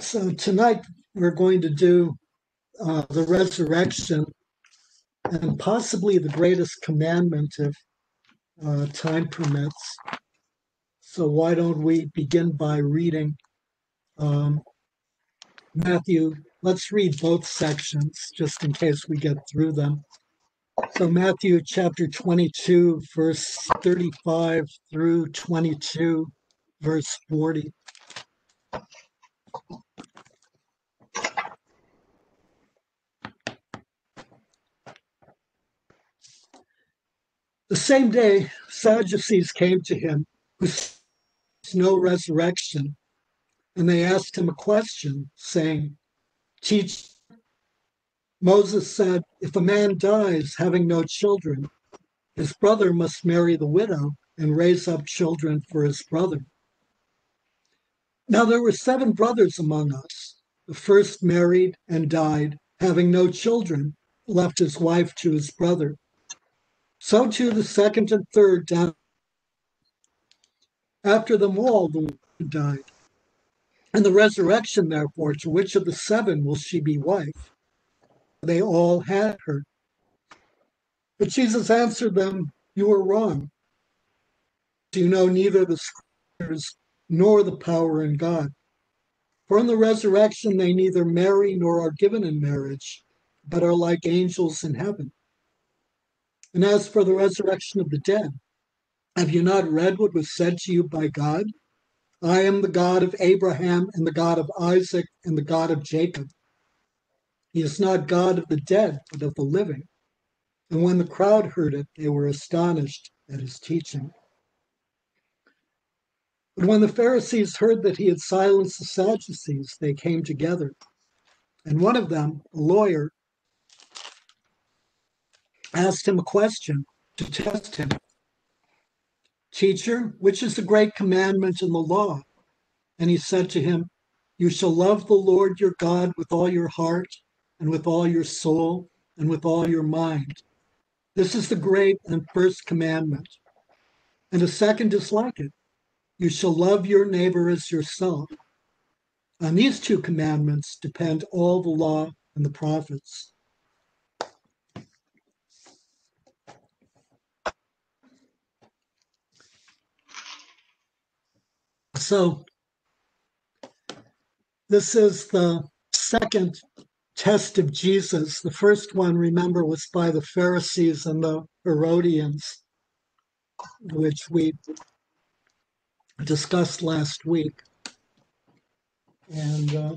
So tonight we're going to do uh, the resurrection and possibly the greatest commandment if uh, time permits. So why don't we begin by reading um, Matthew? Let's read both sections just in case we get through them. So Matthew chapter 22, verse 35 through 22, verse 40. The same day, Sadducees came to him who says no resurrection, and they asked him a question, saying, Teach. Moses said, If a man dies having no children, his brother must marry the widow and raise up children for his brother. Now there were seven brothers among us. The first married and died, having no children, left his wife to his brother. So too the second and third down. After them all, the woman died. And the resurrection, therefore, to which of the seven will she be wife? They all had her. But Jesus answered them, You are wrong. Do you know neither the scriptures nor the power in God? For in the resurrection they neither marry nor are given in marriage, but are like angels in heaven. And as for the resurrection of the dead, have you not read what was said to you by God? I am the God of Abraham and the God of Isaac and the God of Jacob. He is not God of the dead, but of the living. And when the crowd heard it, they were astonished at his teaching. But when the Pharisees heard that he had silenced the Sadducees, they came together. And one of them, a lawyer, asked him a question to test him. Teacher, which is the great commandment in the law? And he said to him, You shall love the Lord your God with all your heart, and with all your soul, and with all your mind. This is the great and first commandment. And a second is like it you shall love your neighbor as yourself. On these two commandments depend all the law and the prophets. So, this is the second test of Jesus. The first one, remember, was by the Pharisees and the Herodians, which we discussed last week. And uh,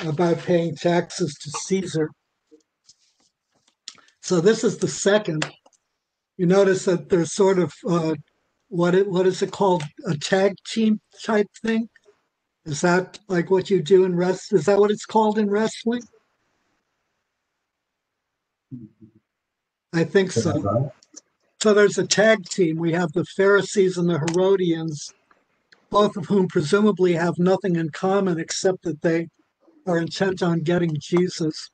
about paying taxes to Caesar. So this is the second. You notice that there's sort of uh, what it what is it called a tag team type thing? Is that like what you do in rest? Is that what it's called in wrestling? I think so. So there's a tag team. We have the Pharisees and the Herodians, both of whom presumably have nothing in common except that they are intent on getting Jesus.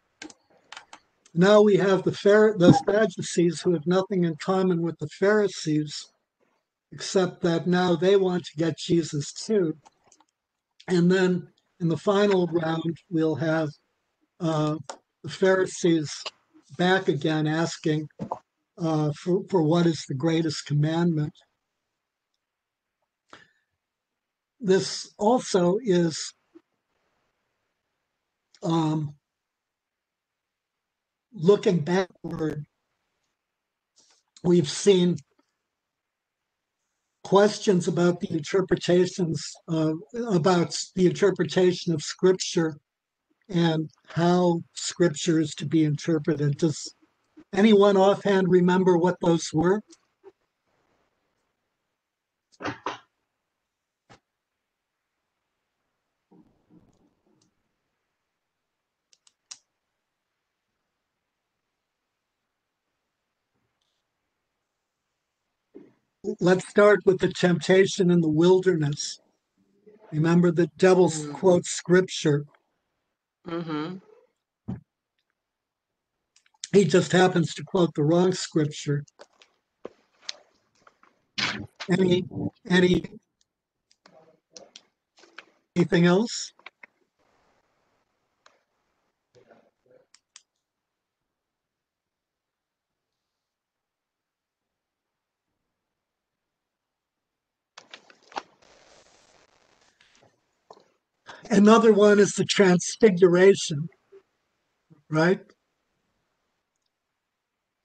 Now we have the Phar- the Sadducees who have nothing in common with the Pharisees, except that now they want to get Jesus too. And then in the final round, we'll have uh, the Pharisees back again asking uh, for, for what is the greatest commandment. This also is um, looking backward. We've seen questions about the interpretations of, about the interpretation of scripture and how scripture is to be interpreted. Does anyone offhand remember what those were? Let's start with the temptation in the wilderness. Remember, the devil Mm. quotes scripture. Mm-hmm. He just happens to quote the wrong scripture. Any, any, anything else? Another one is the transfiguration, right?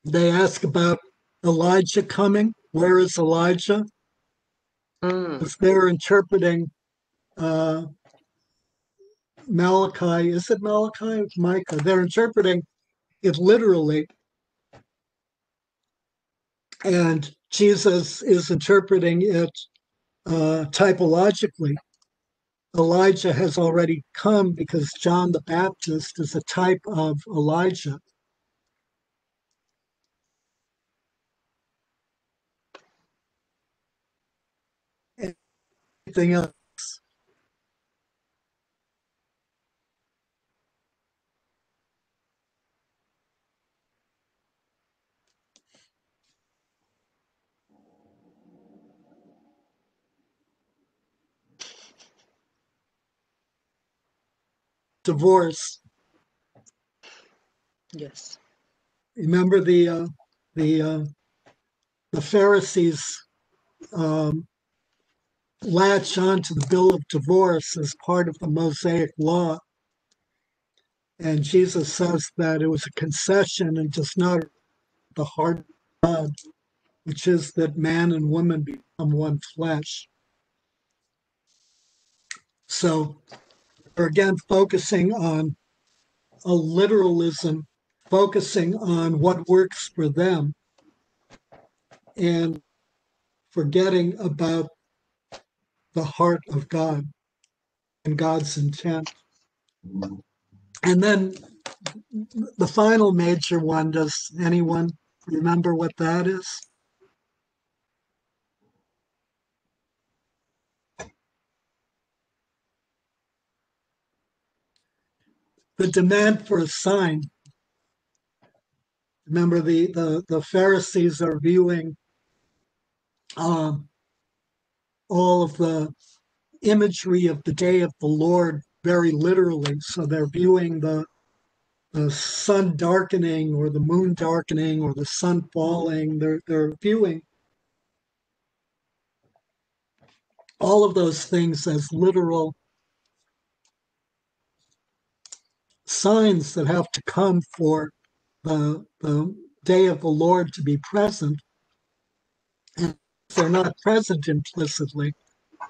They ask about Elijah coming. Where is Elijah? Mm. Because they're interpreting uh, Malachi. Is it Malachi? It's Micah. They're interpreting it literally. And Jesus is interpreting it uh, typologically. Elijah has already come because John the Baptist is a type of Elijah. Anything else? Divorce. Yes. Remember the uh, the uh, the Pharisees um, latch on to the bill of divorce as part of the Mosaic law, and Jesus says that it was a concession and does not the heart of God, which is that man and woman become one flesh. So we're again focusing on a literalism, focusing on what works for them, and forgetting about the heart of God and God's intent. And then the final major one, does anyone remember what that is? The demand for a sign. Remember, the, the, the Pharisees are viewing um, all of the imagery of the day of the Lord very literally. So they're viewing the the sun darkening or the moon darkening or the sun falling. They're they're viewing all of those things as literal signs that have to come for the the day of the Lord to be present. And they're not present implicitly.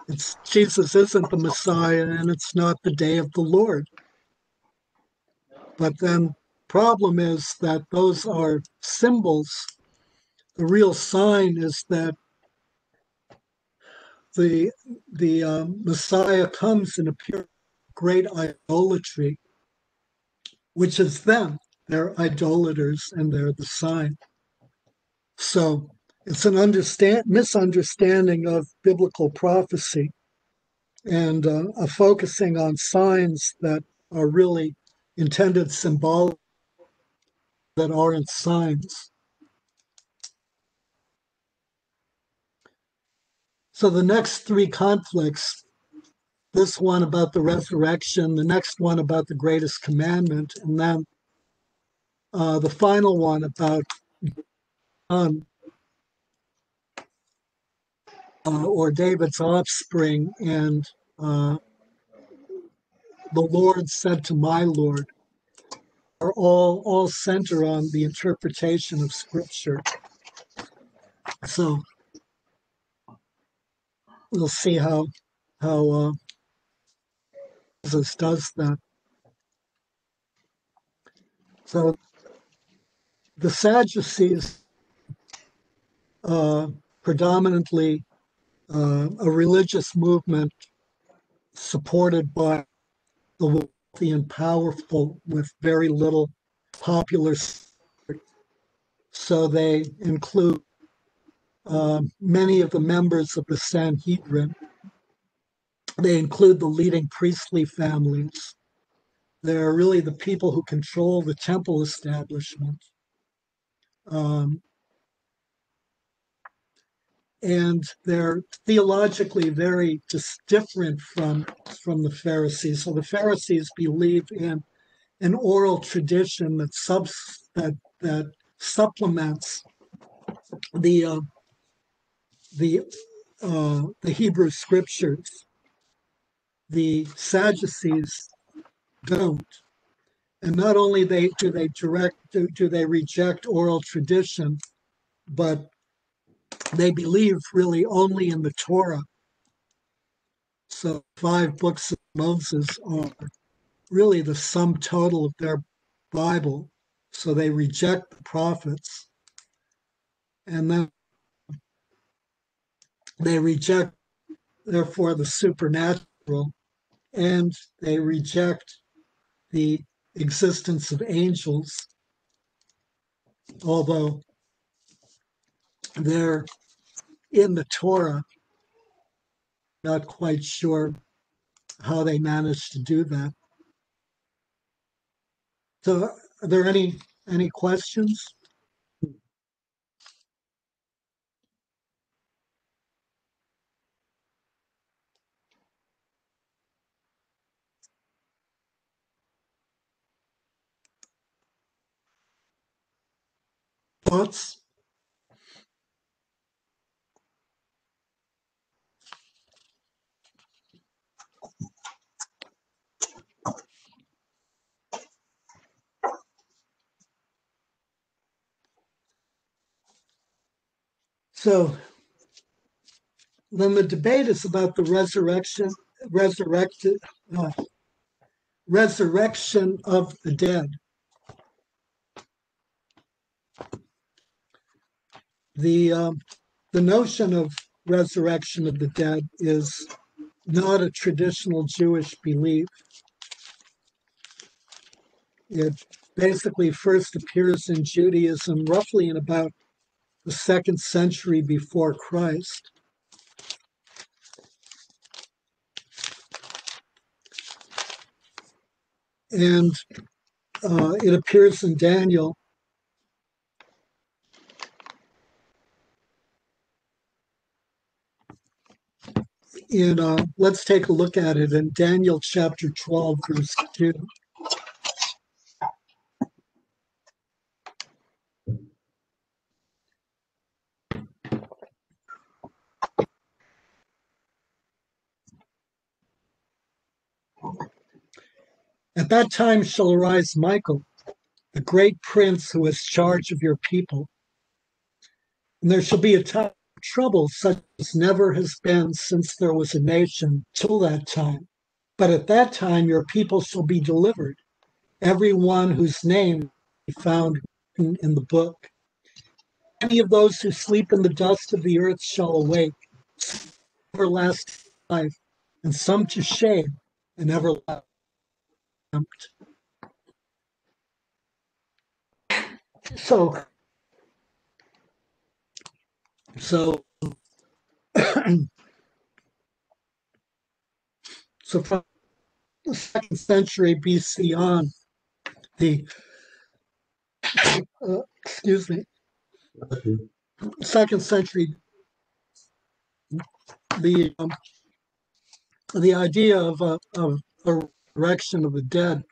It's Jesus isn't the Messiah and it's not the day of the Lord. But then problem is that those are symbols. The real sign is that the the um, Messiah comes in a pure great idolatry, which is them. They're idolaters and they're the sign. So it's an understand misunderstanding of biblical prophecy and uh, a focusing on signs that are really intended symbolic that aren't signs. So the next three conflicts this one about the resurrection, the next one about the greatest commandment, and then uh, the final one about um, uh, or David's offspring, and uh, the Lord said to my Lord, are all all center on the interpretation of Scripture. So we'll see how how uh, Jesus does that. So the Sadducees uh, predominantly uh, a religious movement supported by the wealthy and powerful with very little popular support. So they include uh, many of the members of the Sanhedrin. They include the leading priestly families. They're really the people who control the temple establishment. Um, and they're theologically very just different from from the Pharisees. So the Pharisees believe in an oral tradition that subs that that supplements the uh, the uh, the Hebrew scriptures. The Sadducees don't, and not only they do they direct do, do they reject oral tradition, but they believe really only in the Torah. So five books of Moses are really the sum total of their Bible. So they reject the prophets. And then they reject, therefore, the supernatural, and they reject the existence of angels, although they're in the Torah. Not quite sure how they managed to do that. So, are there any any questions? Thoughts? So then the debate is about the resurrection, resurrected, uh, resurrection of the dead. The um, the notion of resurrection of the dead is not a traditional Jewish belief. It basically first appears in Judaism roughly in about the second century before Christ. And uh, it appears in Daniel. In uh, let's take a look at it in Daniel chapter 12, verse 2. At that time shall arise Michael, the great prince who has charge of your people. And there shall be a time trouble such as never has been since there was a nation till that time. But at that time your people shall be delivered, every one whose name be found in, in the book. Any of those who sleep in the dust of the earth shall awake, everlasting life, and some to shame and everlasting contempt. So, so, so from the second century BC on, the uh, excuse me, second century, the um, the idea of a, of a resurrection of the dead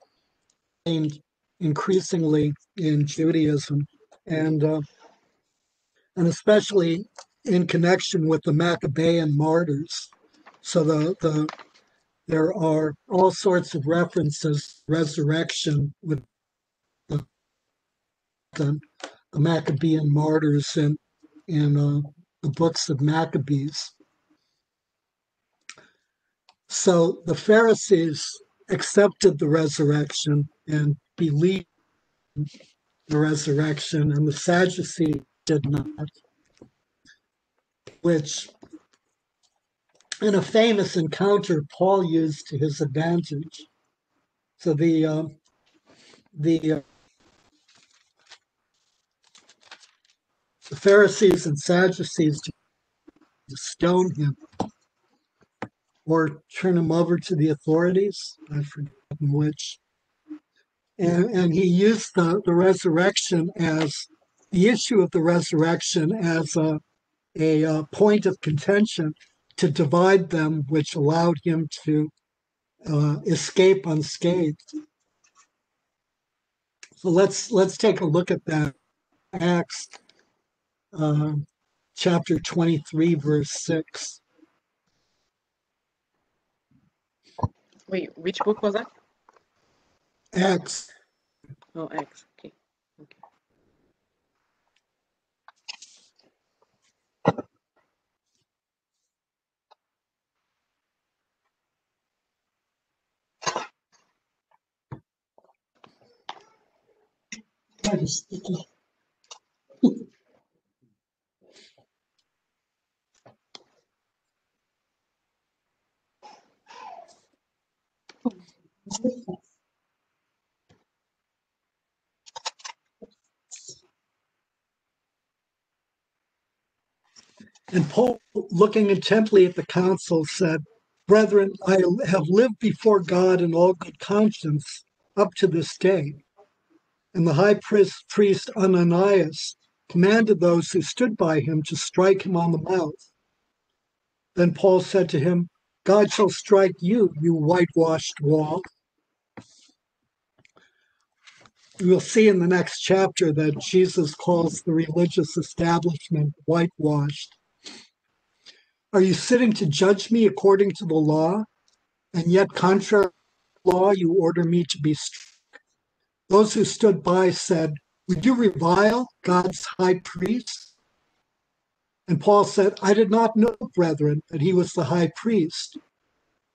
and increasingly in Judaism and uh, and especially in connection with the Maccabean martyrs. So the the there are all sorts of references resurrection with the the, the Maccabean martyrs in in uh, the books of Maccabees. So the Pharisees accepted the resurrection and believed the resurrection, and the Sadducees did not, which in a famous encounter Paul used to his advantage. So the uh, the uh, the Pharisees and Sadducees to stone him or turn him over to the authorities. I forget which. And, and he used the, the resurrection as the issue of the resurrection as a a uh, point of contention to divide them, which allowed him to uh, escape unscathed. So let's let's take a look at that. Acts uh, chapter 23, verse 6. Wait, which book was that? Acts Oh, X. Okay. Okay. Very sticky. And Paul, looking intently at the council, said, Brethren, I have lived before God in all good conscience up to this day. And the high priest, Ananias commanded those who stood by him to strike him on the mouth. Then Paul said to him, God shall strike you, you whitewashed wall. We'll see in the next chapter that Jesus calls the religious establishment whitewashed. Are you sitting to judge me according to the law? And yet, contrary to law, you order me to be struck. Those who stood by said, Would you revile God's high priest? And Paul said, I did not know, brethren, that he was the high priest.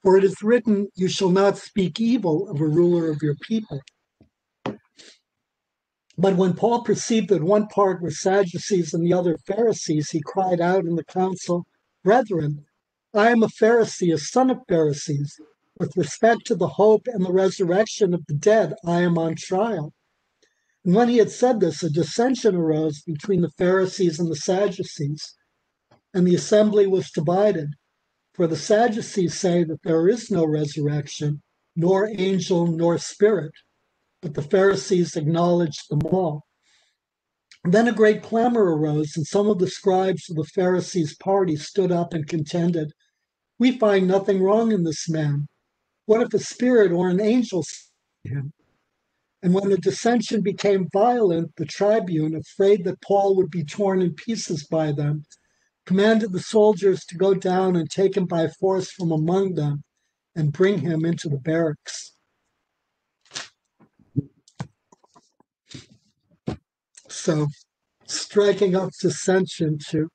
For it is written, You shall not speak evil of a ruler of your people. But when Paul perceived that one part were Sadducees and the other Pharisees, he cried out in the council, Brethren, I am a Pharisee, a son of Pharisees. With respect to the hope and the resurrection of the dead, I am on trial. And when he had said this, a dissension arose between the Pharisees and the Sadducees, and the assembly was divided. For the Sadducees say that there is no resurrection, nor angel, nor spirit, but the Pharisees acknowledged them all. Then a great clamor arose, and some of the scribes of the Pharisees' party stood up and contended, We find nothing wrong in this man. What if a spirit or an angel saw him? And when the dissension became violent, the tribune, afraid that Paul would be torn in pieces by them, commanded the soldiers to go down and take him by force from among them and bring him into the barracks. So, striking up dissension to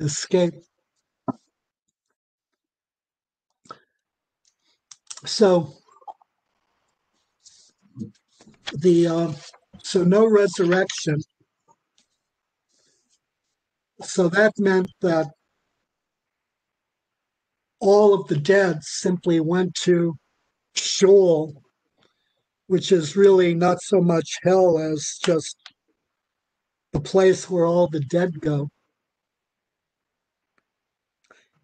escape. So, the uh, so no resurrection. So that meant that all of the dead simply went to Sheol, which is really not so much hell as just the place where all the dead go.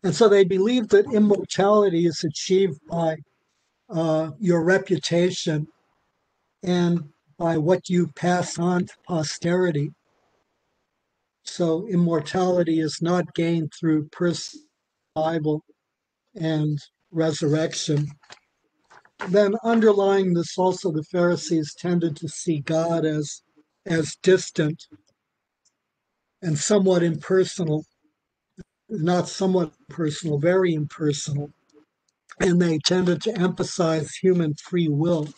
And so they believe that immortality is achieved by uh, your reputation and by what you pass on to posterity. So immortality is not gained through survival and resurrection. Then underlying this also the Pharisees tended to see God as as distant and somewhat impersonal, not somewhat personal, very impersonal. And they tended to emphasize human free will.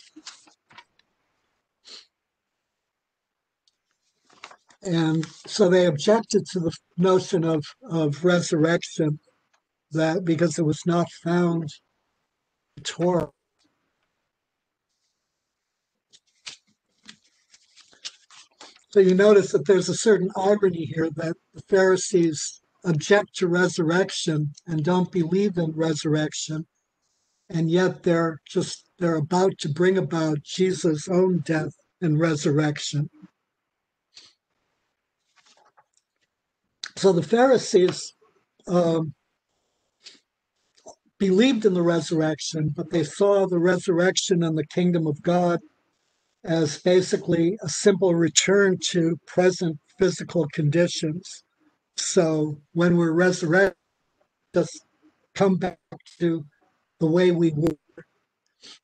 And so they objected to the notion of, of resurrection that because it was not found in Torah. So you notice that there's a certain irony here that the Pharisees object to resurrection and don't believe in resurrection, and yet they're just they're about to bring about Jesus' own death and resurrection. So the Pharisees um, believed in the resurrection, but they saw the resurrection and the kingdom of God as basically a simple return to present physical conditions. So when we're resurrected, just come back to the way we were.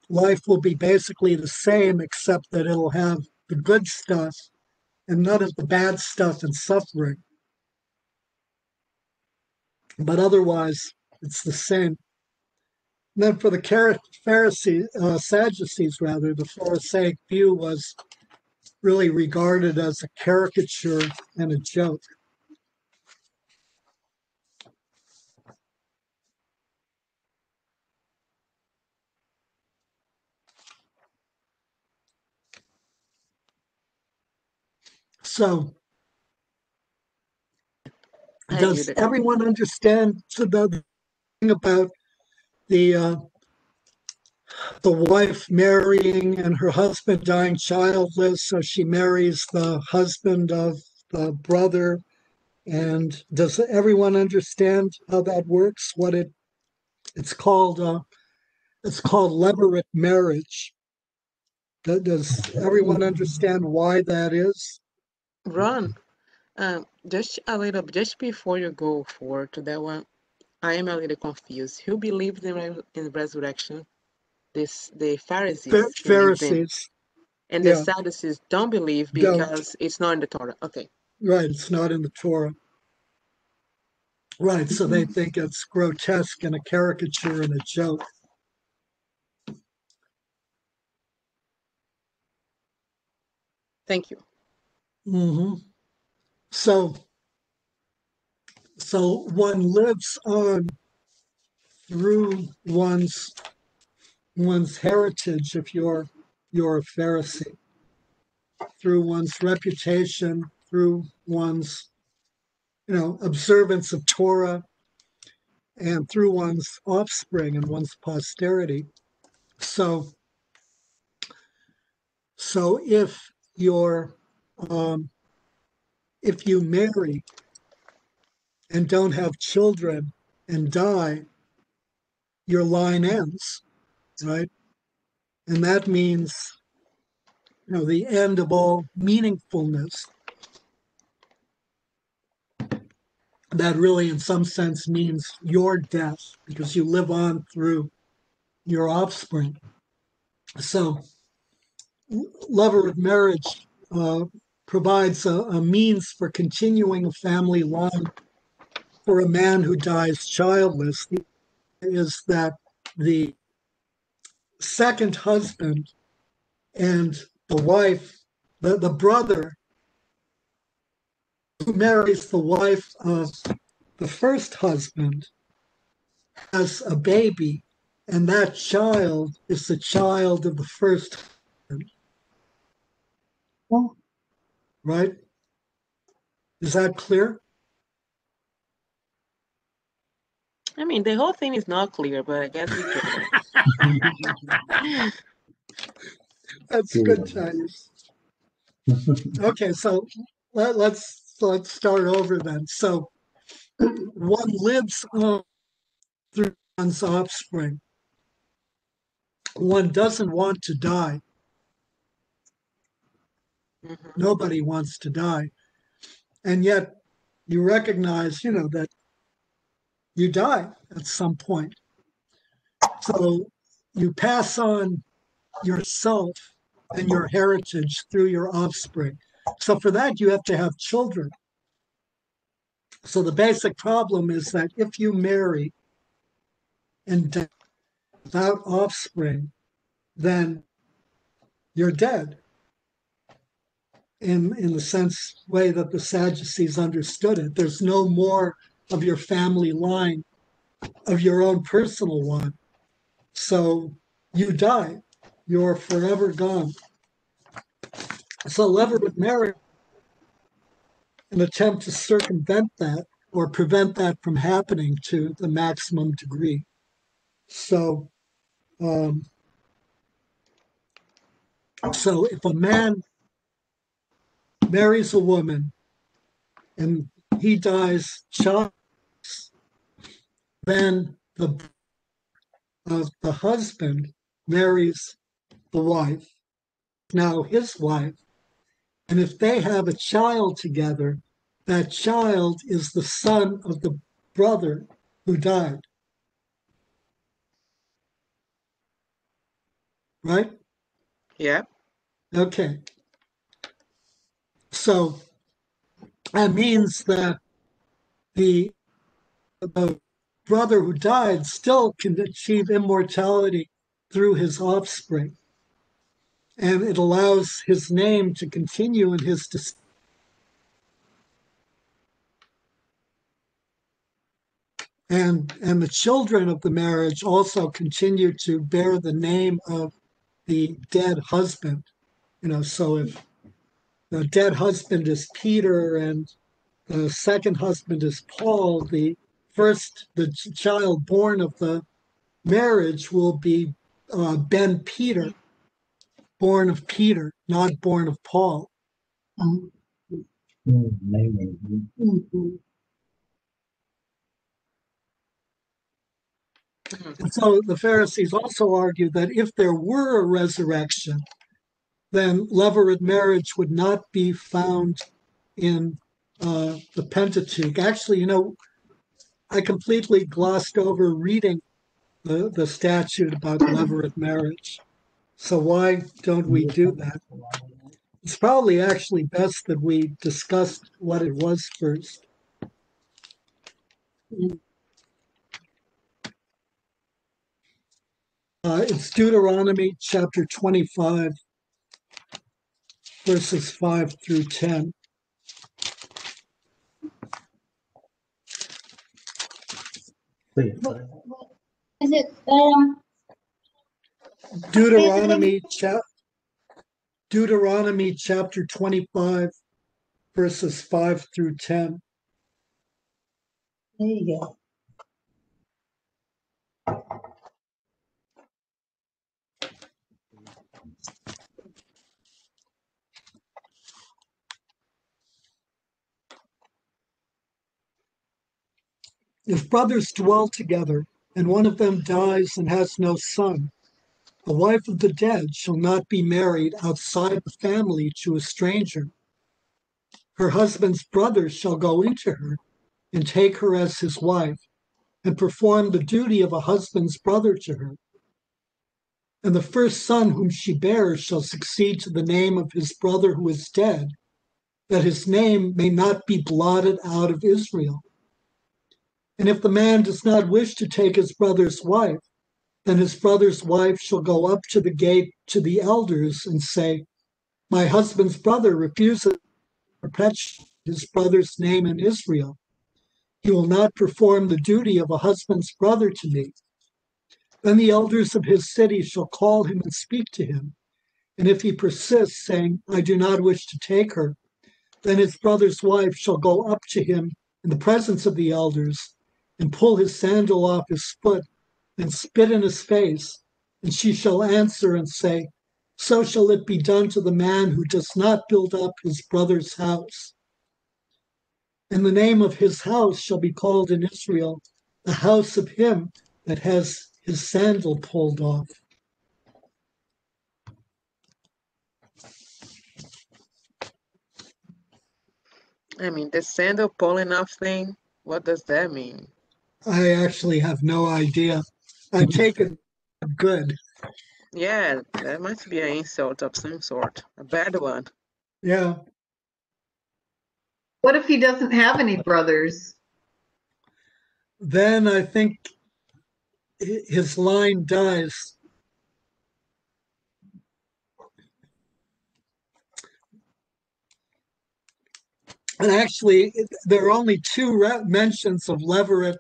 Life will be basically the same, except that it'll have the good stuff and none of the bad stuff and suffering. But otherwise, it's the same. And then for the Pharisees, uh, Sadducees, rather, the Pharisaic view was really regarded as a caricature and a joke. So, does everyone understand the thing about the uh, the wife marrying and her husband dying childless? So she marries the husband of the brother. And does everyone understand how that works? What it it's called? Uh, it's called levirate marriage. Does everyone understand why that is? Ron, um, just a little, just before you go forward to that one, I am a little confused. Who believes in, re- in resurrection? This the Pharisees. Pha- believed in, Pharisees, and the yeah. Sadducees don't believe Don't. because it's not in the Torah. Okay. right? It's not in the Torah. Right, so they think it's grotesque and a caricature and a joke. Thank you. Hmm So, so one lives on through one's one's heritage if you're you're a Pharisee, through one's reputation, through one's you know observance of Torah, and through one's offspring and one's posterity. So, so if you're um, if you marry and don't have children and die, your line ends, right? And that means, you know, the end of all meaningfulness. That really, in some sense, means your death because you live on through your offspring. So, levirate marriage uh, provides a, a means for continuing a family line for a man who dies childless is that the second husband and the wife, the, the brother who marries the wife of the first husband has a baby, and that child is the child of the first. Right? Is that clear? I mean, the whole thing is not clear, but I guess we it. That's good, Chinese. Okay, so let, let's let's start over then. So one lives on through one's offspring. One doesn't want to die. Mhm. Nobody wants to die. And yet you recognize, you know, that you die at some point. So you pass on yourself and your heritage through your offspring. So for that, you have to have children. So the basic problem is that if you marry and die without offspring, then you're dead. In, in the sense way that the Sadducees understood it. There's no more of your family line, of your own personal one. So you die. You're forever gone. So Levirate married an attempt to circumvent that or prevent that from happening to the maximum degree. So, um, so if a man marries a woman and he dies childless, then the uh, the husband marries the wife, now his wife, and if they have a child together, that child is the son of the brother who died. Right? Yeah. Okay. So that means that the the brother who died still can achieve immortality through his offspring. And it allows his name to continue in his and and the children of the marriage also continue to bear the name of the dead husband. You know, so if the dead husband is Peter and the second husband is Paul, the first, the child born of the marriage will be uh, Ben Peter, born of Peter, not born of Paul. Ừ. Ừ, naming. Ừ, ừ. And so the Pharisees also argue that if there were a resurrection, then levirate marriage would not be found in uh, the Pentateuch. Actually, you know, I completely glossed over reading the, the statute about levirate marriage. So why don't we do that? It's probably actually best that we discuss what it was first. Uh, it's Deuteronomy chapter 25, verses 5 through 10. Is it um Deuteronomy chap Deuteronomy chapter 25 verses 5 through 10. there you go. If brothers dwell together and one of them dies and has no son, the wife of the dead shall not be married outside the family to a stranger. Her husband's brother shall go into her and take her as his wife and perform the duty of a husband's brother to her. And the first son whom she bears shall succeed to the name of his brother who is dead, that his name may not be blotted out of Israel. And if the man does not wish to take his brother's wife, then his brother's wife shall go up to the gate to the elders and say, My husband's brother refuses to perpetuate his brother's name in Israel. He will not perform the duty of a husband's brother to me. Then the elders of his city shall call him and speak to him. And if he persists, saying, I do not wish to take her, then his brother's wife shall go up to him in the presence of the elders and pull his sandal off his foot and spit in his face. And she shall answer and say, So shall it be done to the man who does not build up his brother's house. And the name of his house shall be called in Israel the house of him that has his sandal pulled off. I mean, the sandal pulling off thing, what does that mean? I actually have no idea. I take it good. Yeah, that must be an insult of some sort, a bad one. Yeah. What if he doesn't have any brothers? Then I think his line dies. And actually, there are only two re- mentions of levirate.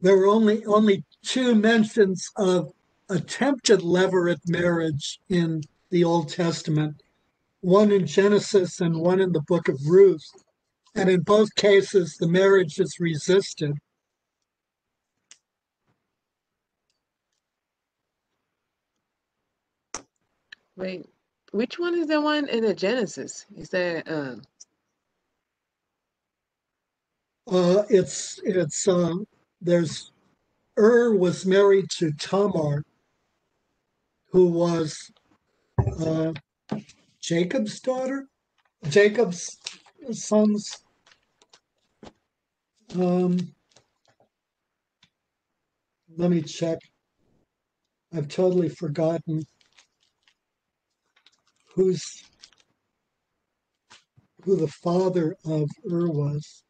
There were only only two mentions of attempted levirate marriage in the Old Testament. One in Genesis and one in the book of Ruth. And in both cases, the marriage is resisted. Wait, which one is the one in the Genesis? Is that uh Uh, it's it's uh, there's Ur was married to Tamar, who was uh, Jacob's daughter. Jacob's sons? Um, let me check. I've totally forgotten who's who the father of Ur was.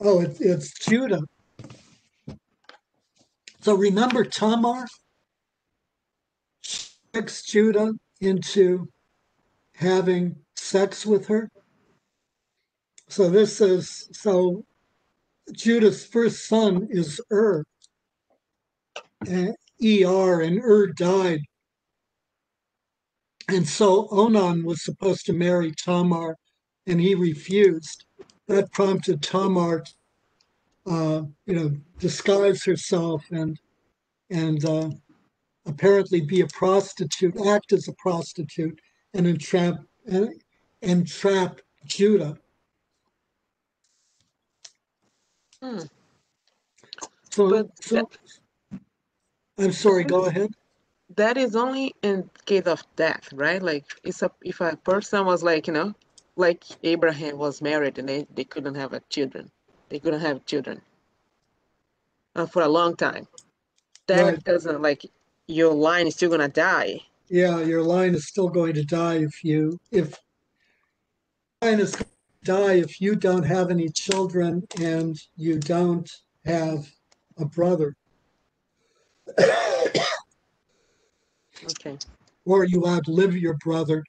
Oh, it's it's Judah. So remember Tamar tricks Judah into having sex with her. So this is so Judah's first son is Ur. Er and Ur died. And so Onan was supposed to marry Tamar and he refused. That prompted Tamar uh, you know, disguise herself and and uh, apparently be a prostitute, act as a prostitute, and entrap and entrap Judah. Hmm. So, But so I'm sorry. Go ahead. That is only in case of death, right? Like it's a if a person was like, you know, like Abraham was married and they, they couldn't have a children. They couldn't have children uh, for a long time. That Right. doesn't like your line is still gonna die. Yeah, your line is still going to die if you if line is going to die if you don't have any children and you don't have a brother. Okay. or you outlive your brother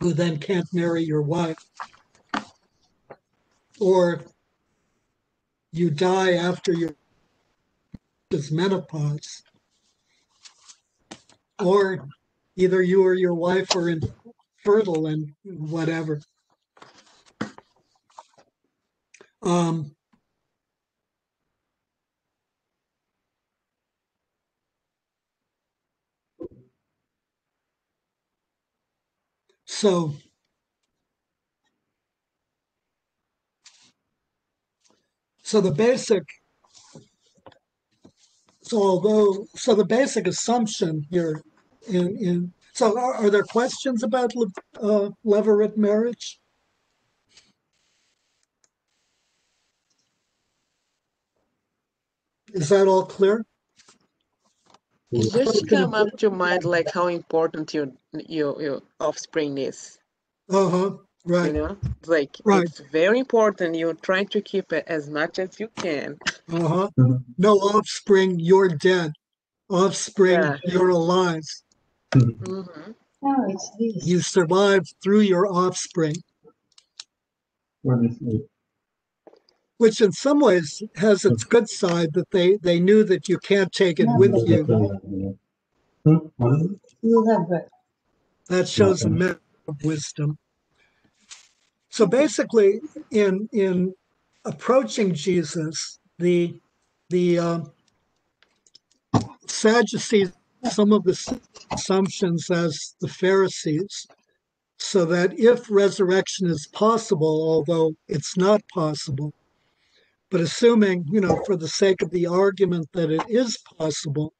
who then can't marry your wife. Or you die after your menopause. Or either you or your wife are infertile and whatever. Um so so the basic so although so the basic assumption here in in so are, are there questions about uh, levirate marriage? Is that all clear It just come up to mind like how important your your your offspring is. uh-huh Right. You know, It's like Right. it's very important. You're trying to keep it as much as you can. uh-huh Mhm. no offspring you're dead offspring Yeah. you're alive hmm Oh, it's you survive through your offspring What is it? Which in some ways has its good side that they they knew that you can't take it with you? What is it? You have bread. that shows a measure of wisdom so basically in in approaching jesus the the um, sadducees some of the assumptions as the pharisees so that if resurrection is possible although it's not possible but assuming you know for the sake of the argument that it is possible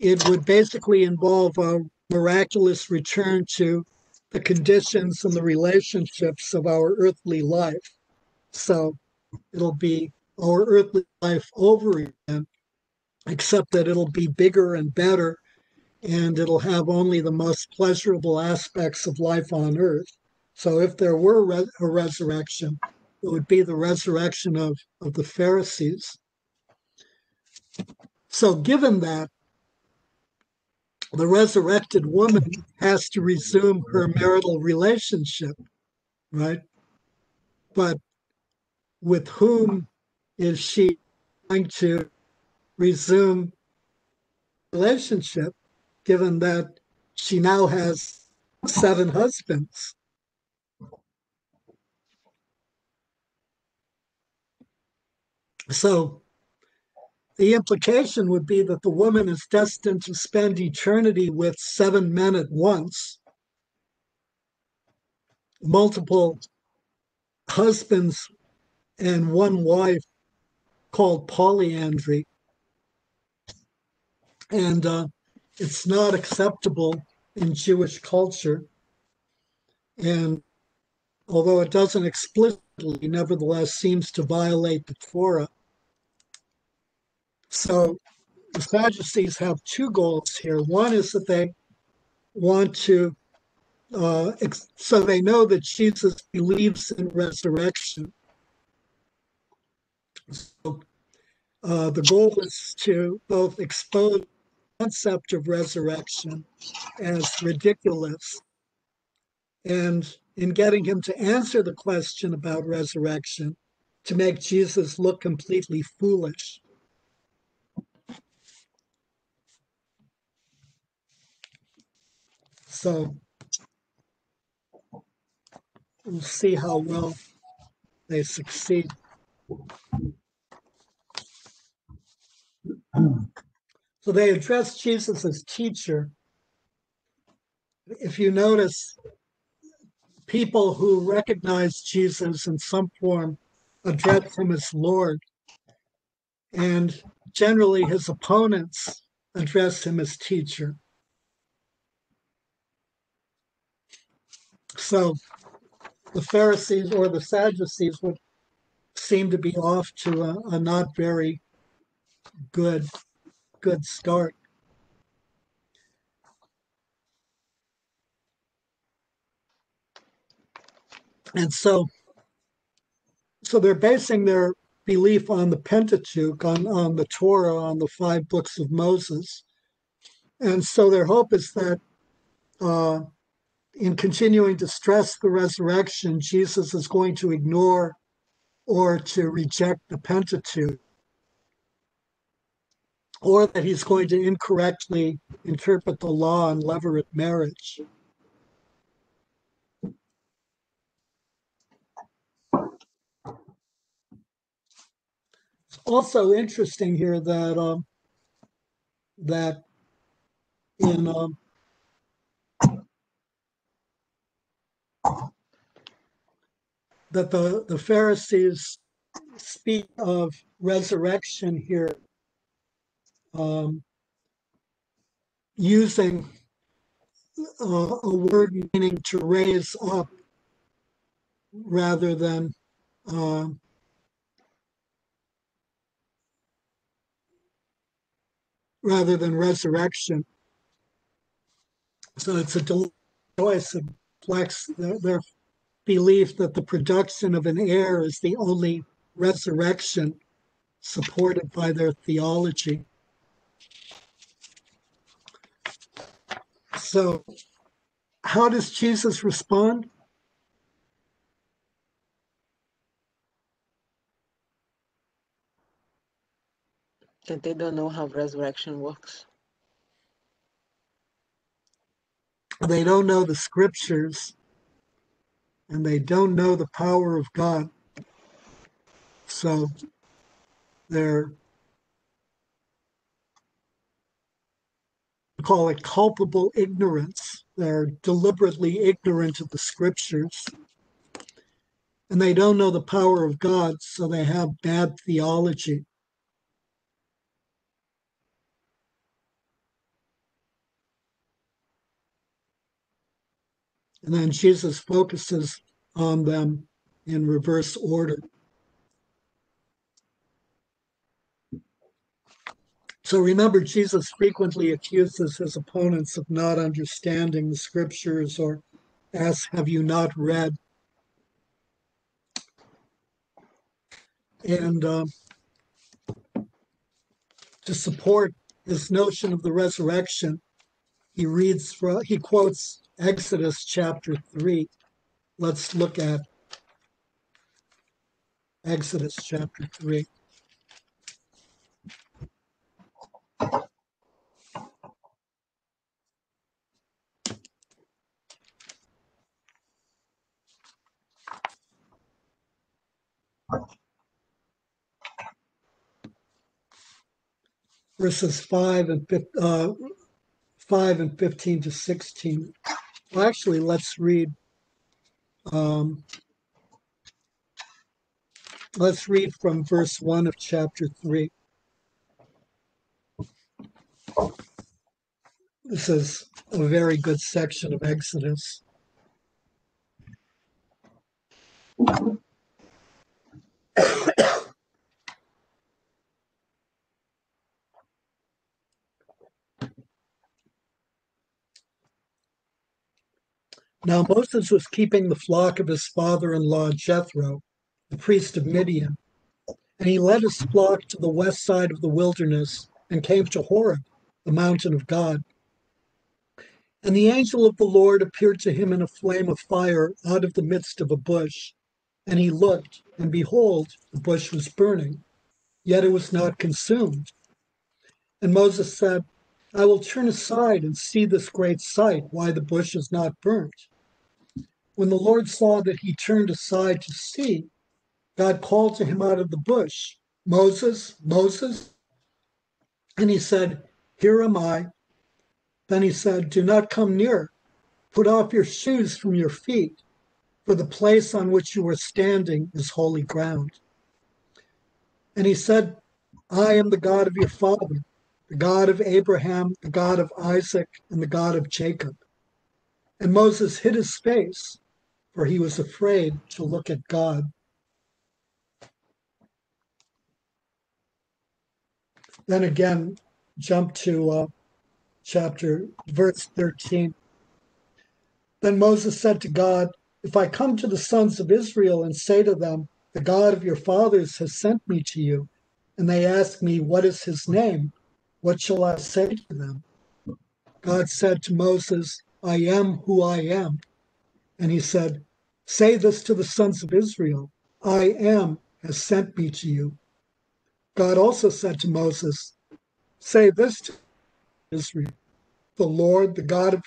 it would basically involve a miraculous return to the conditions and the relationships of our earthly life. So it'll be our earthly life over again, except that it'll be bigger and better, and it'll have only the most pleasurable aspects of life on earth. So if there were re- a resurrection, it would be the resurrection of, of the Pharisees. So given that, the resurrected woman has to resume her marital relationship, right? But with whom is she going to resume relationship given that she now has seven husbands? So the implication would be that the woman is destined to spend eternity with seven men at once, multiple husbands and one wife called polyandry. And uh, it's not acceptable in Jewish culture. And although it doesn't explicitly, nevertheless seems to violate the Torah. So the Sadducees have two goals here. One is that they want to, uh, so they know that Jesus believes in resurrection. So uh, the goal is to both expose the concept of resurrection as ridiculous and in getting him to answer the question about resurrection to make Jesus look completely foolish. So we'll see how well they succeed. So they address Jesus as teacher. If you notice, people who recognize Jesus in some form address him as Lord. And generally, his opponents address him as teacher. So the Pharisees or the Sadducees would seem to be off to a, a not very good good start. And so so they're basing their belief on the Pentateuch, on, on the Torah, on the five books of Moses. And so their hope is that uh, in continuing to stress the resurrection, Jesus is going to ignore or to reject the Pentateuch, or that he's going to incorrectly interpret the law on levirate marriage. It's also interesting here that um, that in um, that the, the Pharisees speak of resurrection here um, using a, a word meaning to raise up rather than um, rather than resurrection. So it's a choice that reflects their, their belief that the production of an heir is the only resurrection supported by their theology. So, how does Jesus respond? And they don't know how resurrection works. They don't know the scriptures and they don't know the power of God. So, they're call it culpable ignorance. They're deliberately ignorant of the scriptures. And they don't know the power of God, so they have bad theology. And then Jesus focuses on them in reverse order. So remember, Jesus frequently accuses his opponents of not understanding the scriptures or asks, Have you not read? And um, to support his notion of the resurrection, he reads from, he quotes Exodus chapter 3. Let's look at Exodus chapter 3. verses 5 and 5, uh, 5 and 15 to 16. Well, actually, let's read. Um, let's read from verse 1 of chapter 3. This is a very good section of Exodus. Now Moses was keeping the flock of his father-in-law Jethro, the priest of Midian, and he led his flock to the west side of the wilderness and came to Horeb, the mountain of God. And the angel of the Lord appeared to him in a flame of fire out of the midst of a bush. And he looked, and behold, the bush was burning, yet it was not consumed. And Moses said, I will turn aside and see this great sight, why the bush is not burnt. When the Lord saw that he turned aside to see, God called to him out of the bush, Moses, Moses. And he said, Here am I. Then he said, Do not come near. Put off your shoes from your feet, for the place on which you are standing is holy ground. And he said, I am the God of your father, the God of Abraham, the God of Isaac, and the God of Jacob. And Moses hid his face, for he was afraid to look at God. Then again, jump to uh, chapter, verse 13. Then Moses said to God, If I come to the sons of Israel and say to them, The God of your fathers has sent me to you, and they ask me, What is his name? What shall I say to them? God said to Moses, I am who I am. And he said, Say this to the sons of Israel I am has sent me to you. God also said to Moses, Say this to Israel The Lord, the God of,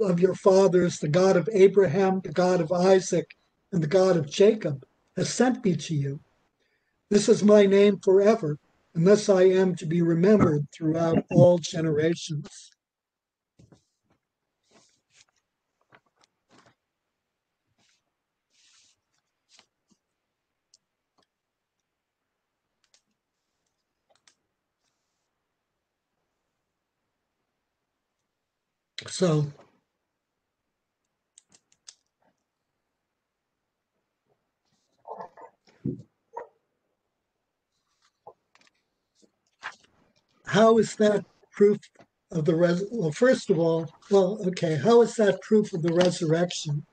of your fathers, the God of Abraham, the God of Isaac, and the God of Jacob, has sent me to you. This is my name forever, and thus I am to be remembered throughout all generations. So, how is that proof of the res? Well, first of all, well, okay, how is that proof of the resurrection?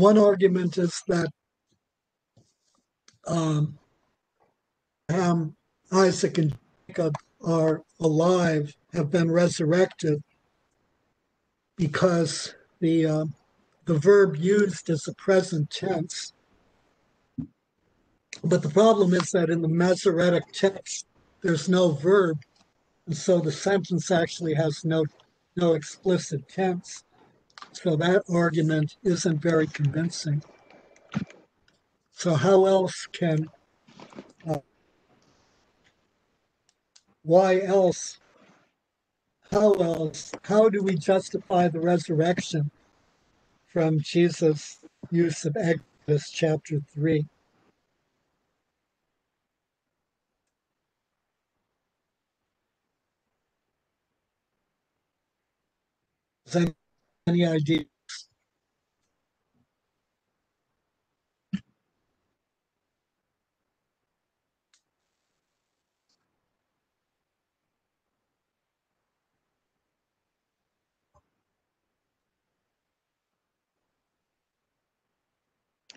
One argument is that um, Abraham, Isaac, and Jacob are alive, have been resurrected, because the uh, the verb used is the present tense. But the problem is that in the Masoretic text, there's no verb, and so the sentence actually has no no explicit tense. So that argument isn't very convincing. So how else can uh, why else how else how do we justify the resurrection from jesus use of exodus chapter 3 Is any, any idea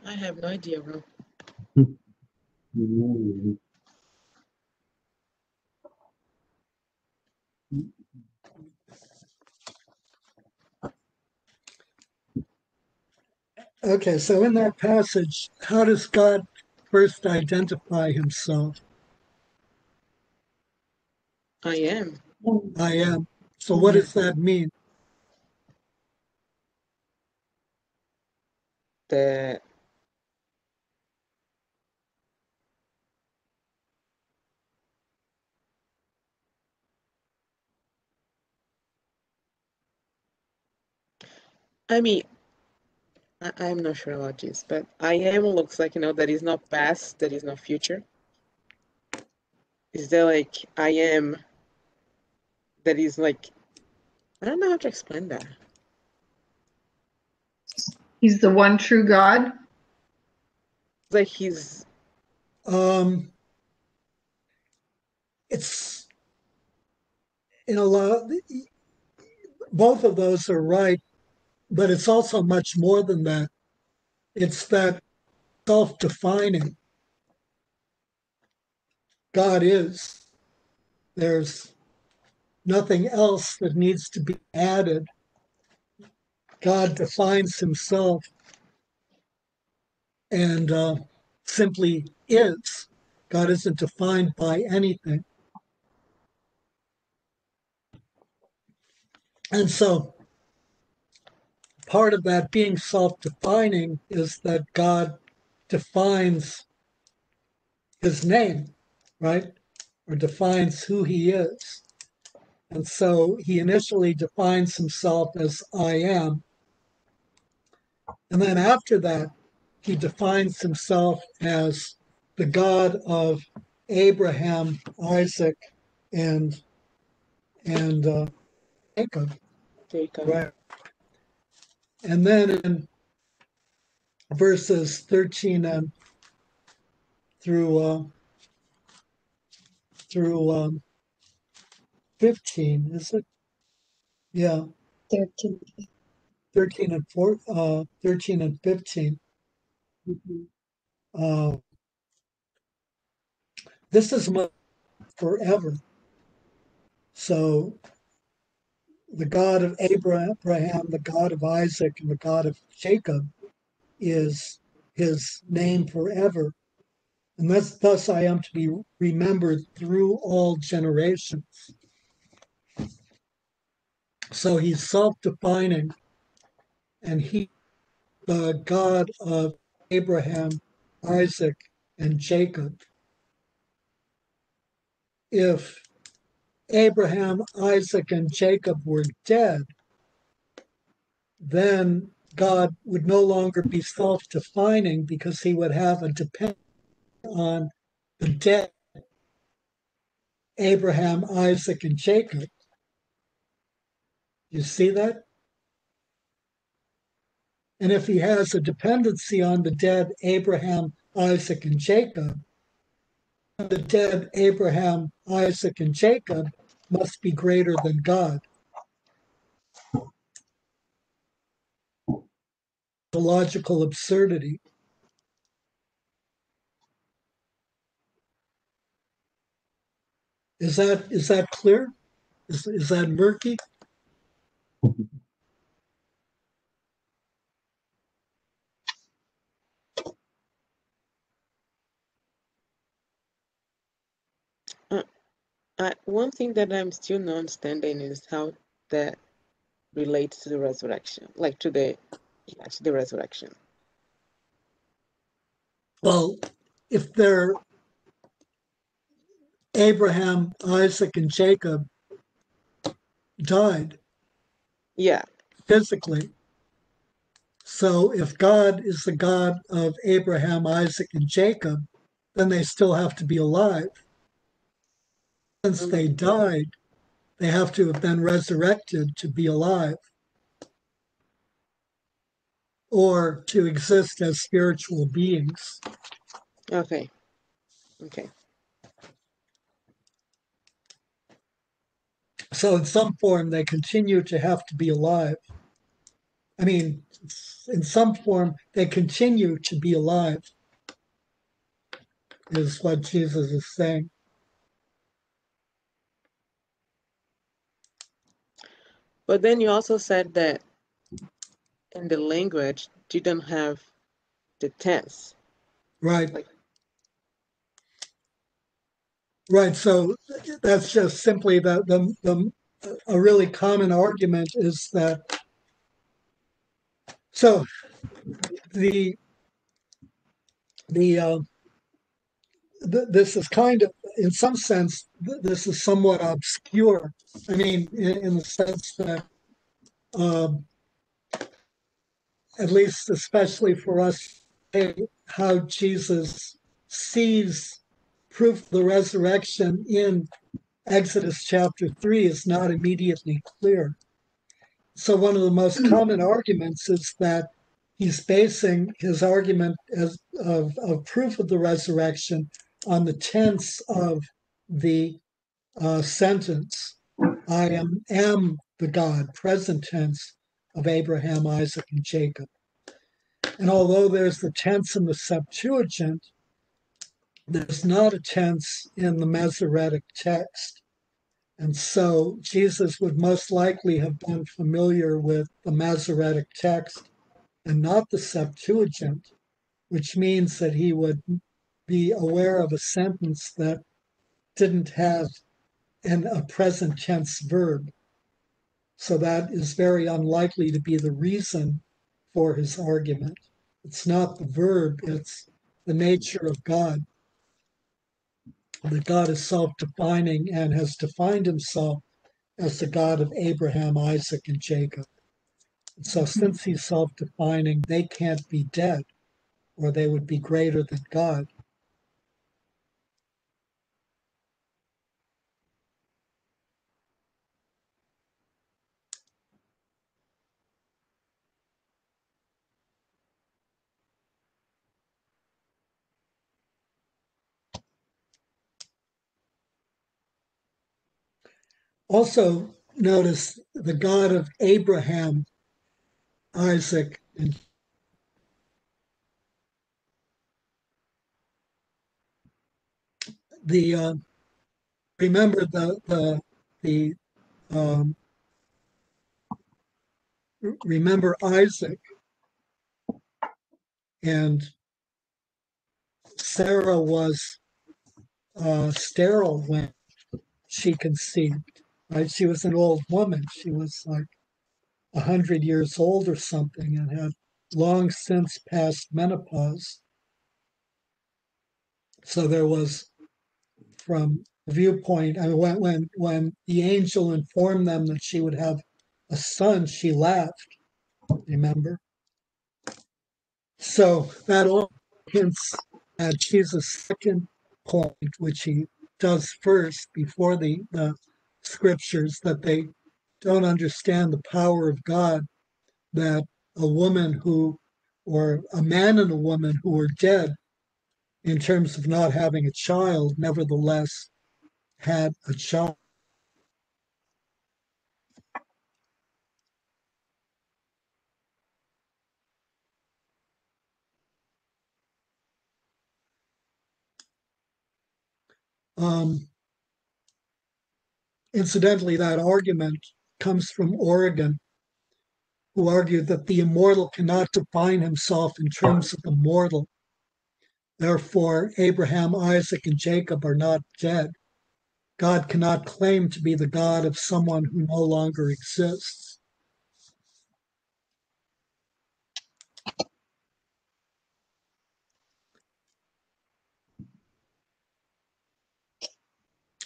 I have no idea, bro. Hmm. Okay, so in that passage, how does God first identify himself? I am. I am. So what does that mean? That I mean, I, I'm not sure about this, but I am looks like, you know, that is not past, that is not future. Is there like I am that is like, I don't know how to explain that. He's the one true God. It's like he's, Um, it's in a lot, both of those are right, but it's also much more than that. It's that self defining. God is. There's nothing else that needs to be added. God defines himself and uh, simply is. God isn't defined by anything. And so part of that being self defining is that God defines his name, right? Or defines who he is. And so he initially defines himself as I am. And then after that, he defines himself as the God of Abraham, Isaac, and and uh, Jacob. Jacob. Right. And then in verses 13 and through uh, through um, 15, is it? Yeah, Thirteen. 13 and 4, uh, 13 and 15. Mhm. Uh, this is my forever. So the God of Abraham, the God of Isaac, and the God of Jacob is his name forever. And thus, thus I am to be remembered through all generations. So he's self defining, and he, the God of Abraham, Isaac, and Jacob. If Abraham, Isaac, and Jacob were dead, then God would no longer be self defining because he would have a dependence on the dead Abraham, Isaac, and Jacob. You see that? And if he has a dependency on the dead Abraham, Isaac, and Jacob, the dead Abraham, Isaac, and Jacob must be greater than God. The logical absurdity. Is that is that clear? Is, is that murky? Uh, one thing that I'm still not understanding is how that relates to the resurrection, like to the, yeah, to the resurrection. Well, if they're Abraham, Isaac, and Jacob died Yeah, physically. So if God is the God of Abraham, Isaac, and Jacob, then they still have to be alive. Since they died, they have to have been resurrected to be alive or to exist as spiritual beings. okay, okay. So, in some form, they continue to have to be alive. I mean, in some form, they continue to be alive, is what Jesus is saying. But then you also said that in the language you don't have the tense. Right. Like- Right. So that's just simply the, the, the a really common argument is that so the the uh, th- this is kind of in some sense th- this is somewhat obscure. I mean, in, in the sense that um, at least especially for us, how Jesus sees proof of the resurrection in Exodus chapter 3 is not immediately clear. So, one of the most common arguments is that he's basing his argument as, of, of proof of the resurrection on the tense of the uh, sentence I am, am the God, present tense of Abraham, Isaac, and Jacob. And although there's the tense in the Septuagint, there's not a tense in the Masoretic text. And so Jesus would most likely have been familiar with the Masoretic text and not the Septuagint, which means that he would be aware of a sentence that didn't have an, a present tense verb. So that is very unlikely to be the reason for his argument. It's not the verb, it's the nature of God. That God is self defining and has defined himself as the God of Abraham, Isaac, and Jacob. And so, mm-hmm. since he's self defining, they can't be dead or they would be greater than God. Also, notice the God of Abraham, Isaac, and the uh, remember the the the um, remember Isaac and Sarah was uh, sterile when she conceived. Right, she was an old woman. She was like a hundred years old or something, and had long since passed menopause. So there was from the viewpoint, I mean, when, when, when the angel informed them that she would have a son, she laughed, remember? So that all hints at Jesus' second point, which he does first before the, the scriptures, that they don't understand the power of God, that a woman who, or a man and a woman who are dead in terms of not having a child, nevertheless had a child. Um, incidentally, that argument comes from Origen, who argued that the immortal cannot define himself in terms of the mortal. Therefore, Abraham, Isaac, and Jacob are not dead. God cannot claim to be the God of someone who no longer exists.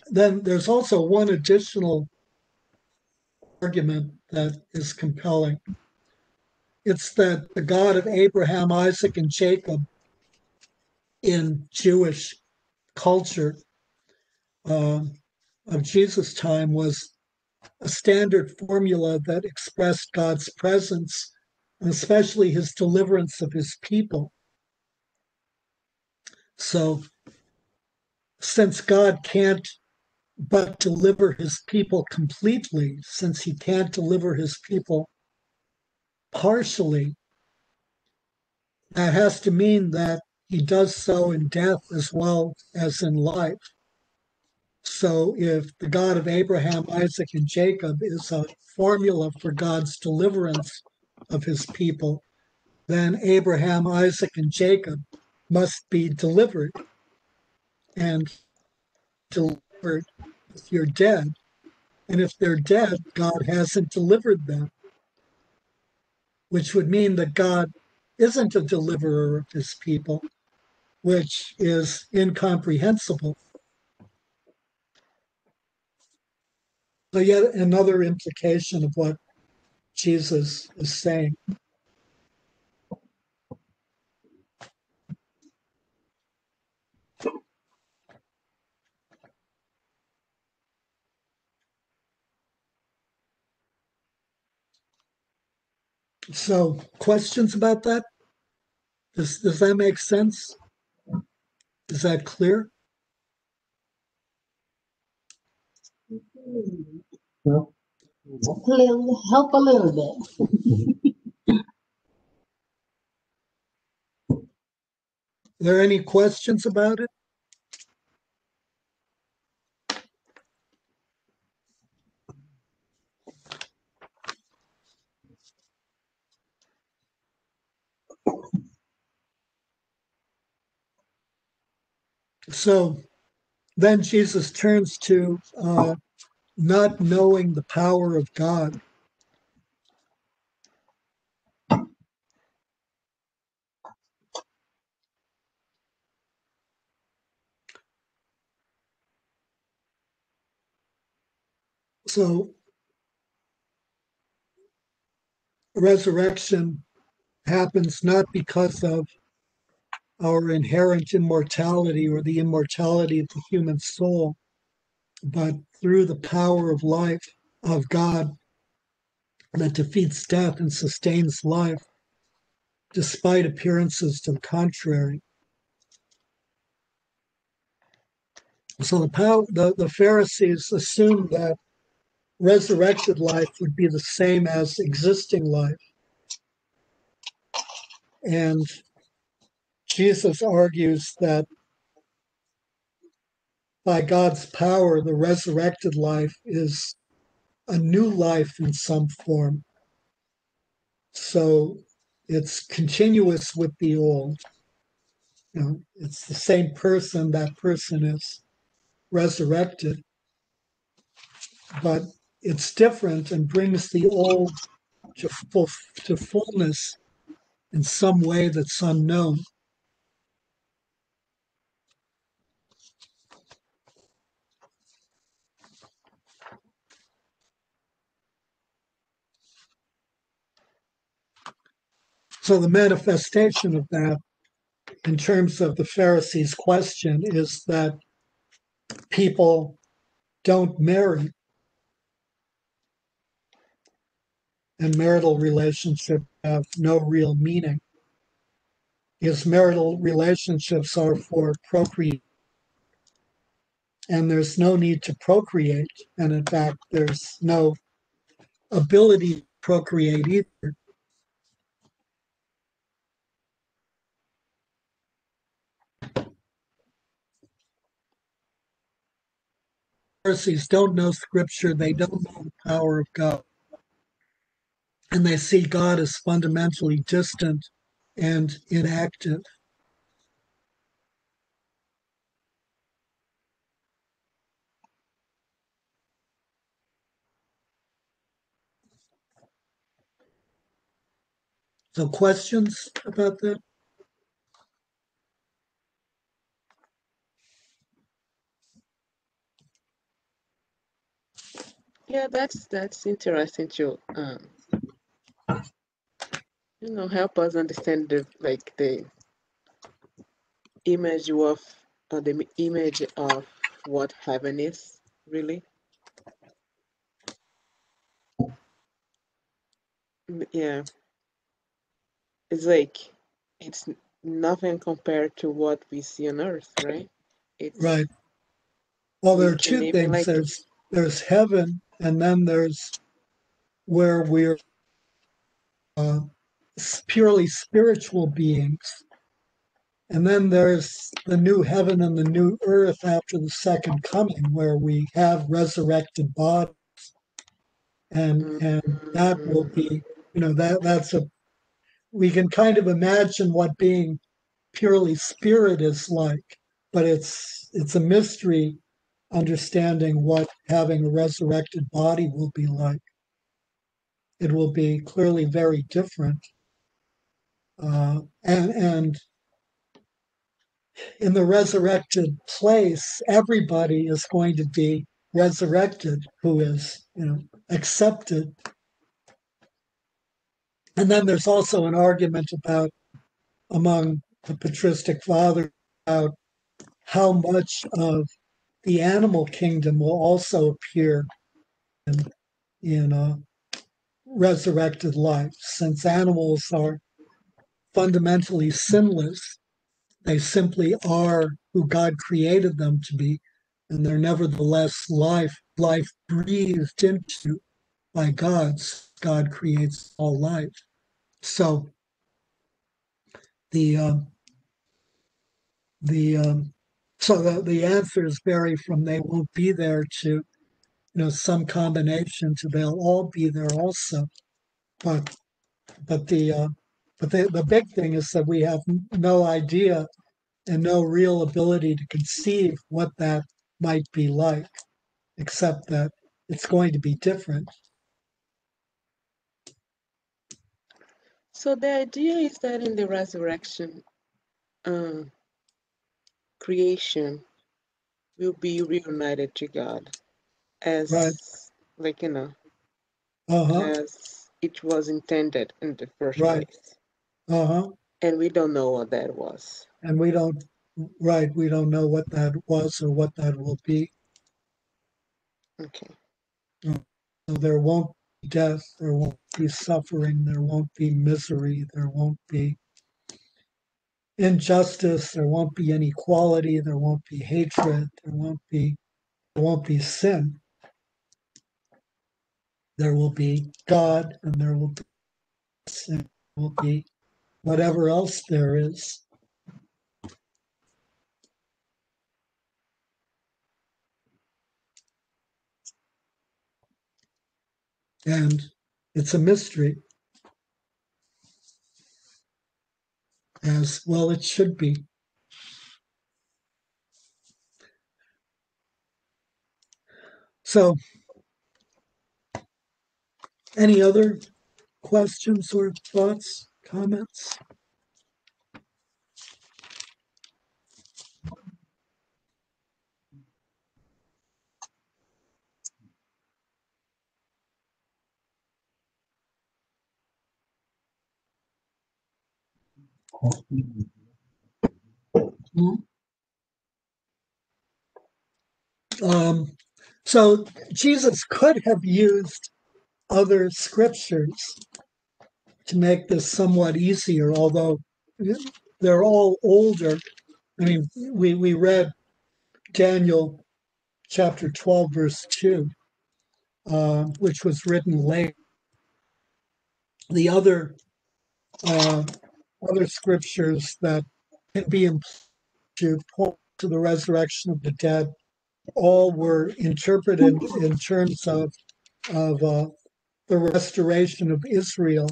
Then there's also one additional argument that is compelling. It's that the God of Abraham, Isaac, and Jacob in Jewish culture uh, of Jesus' time was a standard formula that expressed God's presence, and especially his deliverance of his people. So, since God can't but deliver his people completely, since he can't deliver his people partially, that has to mean that he does so in death as well as in life. So if the God of Abraham, Isaac, and Jacob is a formula for God's deliverance of his people, then Abraham, Isaac, and Jacob must be delivered. And if you're dead. And if they're dead, God hasn't delivered them, which would mean that God isn't a deliverer of his people, which is incomprehensible. So, yet another implication of what Jesus is saying. So, questions about that? Does does that make sense? Is that clear? No? Little, help a little bit. Are there any questions about it? So then Jesus turns to uh, not knowing the power of God. So resurrection happens not because of our inherent immortality or the immortality of the human soul, but through the power of life of God that defeats death and sustains life despite appearances to the contrary. So the, power, the, the Pharisees assumed that resurrected life would be the same as existing life. And Jesus argues that by God's power, the resurrected life is a new life in some form. So it's continuous with the old. You know, it's the same person, that person is resurrected, but it's different and brings the old to, full, to fullness in some way that's unknown. So the manifestation of that, in terms of the Pharisees' question, is that people don't marry. And marital relationships have no real meaning. Because marital relationships are for procreate. And there's no need to procreate. And in fact, there's no ability to procreate either. Pharisees don't know scripture, they don't know the power of God. And they see God as fundamentally distant and inactive. So, questions about that? Yeah, that's that's interesting to um you know help us understand the like the image of uh, the image of what heaven is really. Mm, Yeah, it's like it's nothing compared to what we see on earth, right? It's Right. Well, there are two things like there's there's heaven, and then there's where we're uh, purely spiritual beings. And then there's the new heaven and the new earth after the second coming, where we have resurrected bodies, and and that will be, you know, that that's a we can kind of imagine what being purely spirit is like, but it's it's a mystery understanding what having a resurrected body will be like. It will be clearly very different, uh, and and in the resurrected place, everybody is going to be resurrected who is, you know, accepted. And then there's also an argument about among the patristic fathers about how much of the animal kingdom will also appear in, in uh, resurrected life. Since animals are fundamentally sinless, they simply are who God created them to be, and they're nevertheless life, life breathed into by God's. God creates all life. So the um, the um, so the, the answers vary from they won't be there to you know some combination to they'll all be there also. But but the uh, but the, the big thing is that we have no idea and no real ability to conceive what that might be like except that it's going to be different. So the idea is that in the resurrection, um, creation will be reunited to God as Right. like you know uh-huh as it was intended in the first Right. place. uh-huh And we don't know what that was. and we don't right we don't know what that was or what that will be Okay. So there won't be death, there won't be suffering, there won't be misery, there won't be injustice, there won't be inequality, there won't be hatred, there won't be there won't be sin. There will be God and there will be sin, there will be whatever else there is. And it's a mystery. As well it should be. So any other questions or thoughts, comments? Um, so Jesus could have used other scriptures to make this somewhat easier, although they're all older. I mean, we, we read Daniel chapter 12, verse 2, uh, which was written late. The other uh, other scriptures that can be employed to point to the resurrection of the dead. All were interpreted in terms of of uh, the restoration of Israel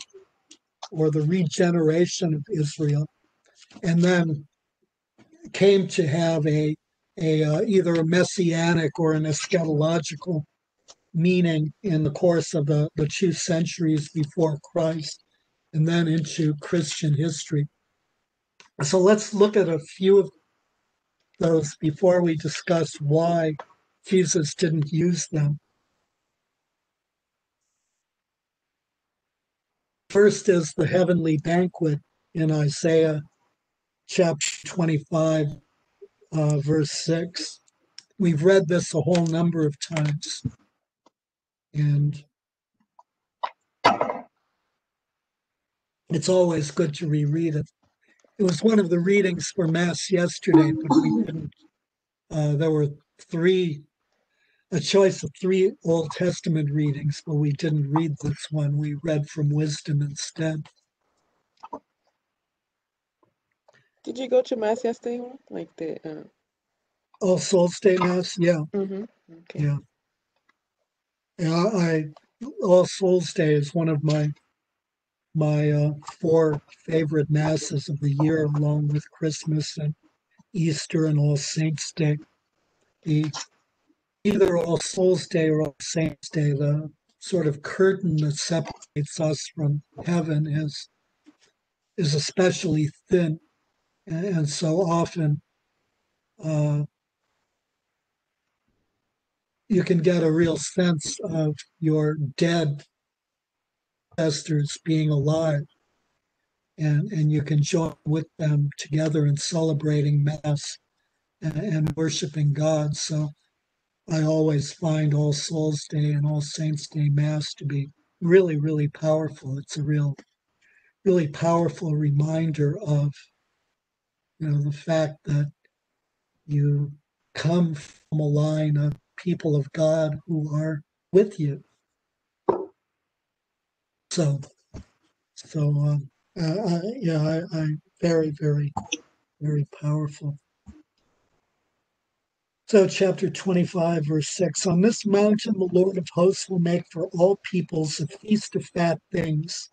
or the regeneration of Israel, and then came to have a a uh, either a messianic or an eschatological meaning in the course of the, the two centuries before Christ, and then into Christian history. So let's look at a few of those before we discuss why Jesus didn't use them. First is the heavenly banquet in Isaiah chapter 25, uh, verse 6. We've read this a whole number of times. And it's always good to reread it. It was one of the readings for Mass yesterday, but we didn't. Uh, there were three, a choice of three Old Testament readings, but we didn't read this one. We read from Wisdom instead. Did you go to mass yesterday? Like the uh, All Souls Day Mass, yeah, mm-hmm. okay. yeah. Yeah, I All Souls Day is one of my my uh, four favorite masses of the year, along with Christmas and Easter and All Saints Day. The either All Souls Day or All Saints Day, the sort of curtain that separates us from heaven is is especially thin, and, so often uh, you can get a real sense of your dead ancestors being alive and and you can join with them together in celebrating mass and, and worshiping god so i always find all souls day and all saints day mass to be really, really powerful. It's a real, really powerful reminder of, you know, the fact that you come from a line of people of God who are with you. So, so um, uh, uh, yeah, I, I very, very, very powerful. So, chapter 25, verse 6 On this mountain, the Lord of hosts will make for all peoples a feast of fat things,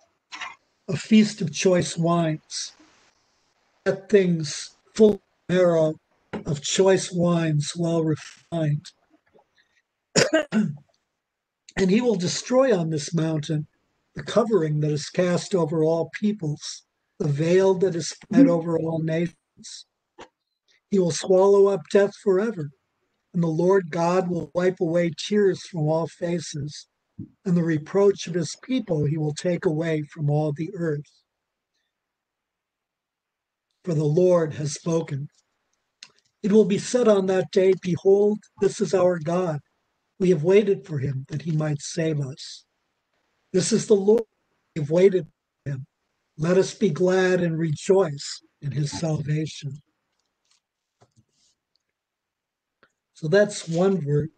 a feast of choice wines, fat things full of marrow, of choice wines well refined. and he will destroy on this mountain the covering that is cast over all peoples, the veil that is spread mm-hmm. over all nations. He will swallow up death forever and the Lord God will wipe away tears from all faces, and the reproach of his people he will take away from all the earth. For the Lord has spoken. It will be said on that day, Behold, this is our God. We have waited for him that he might save us. This is the Lord. We have waited for him. Let us be glad and rejoice in his salvation. So that's one verse.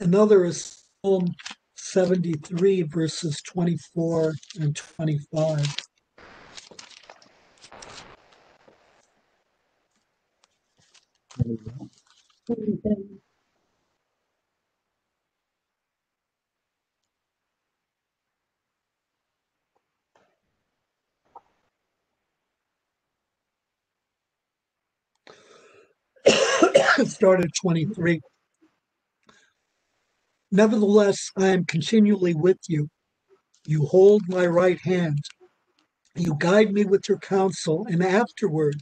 Another is Psalm 73, verses 24 and 25. Start at 23. Nevertheless, I am continually with you. You hold my right hand. You guide me with your counsel, and afterward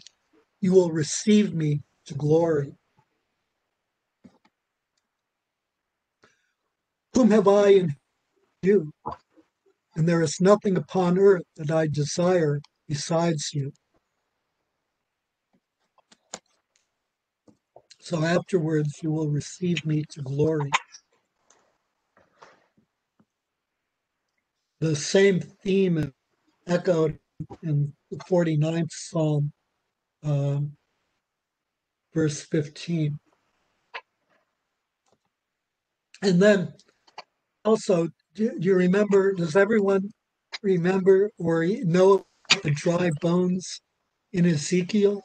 you will receive me to glory. Whom have I in you? And there is nothing upon earth that I desire besides you. So afterwards you will receive me to glory. The same theme is echoed in the 49th Psalm, um, verse 15. And then also, do, do you remember, does everyone remember or know the dry bones in Ezekiel?